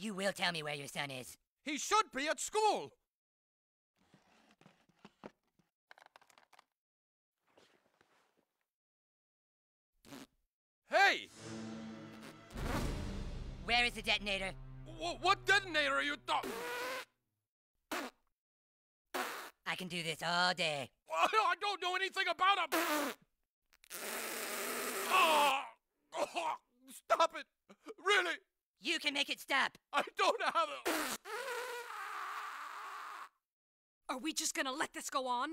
You will tell me where your son is. He should be at school. Hey! Where is the detonator? wh- what detonator are you talking? I can do this all day. I don't know anything about him. Ah! stop it! Really? You can make it stop. I don't have it. Are we just gonna let this go on?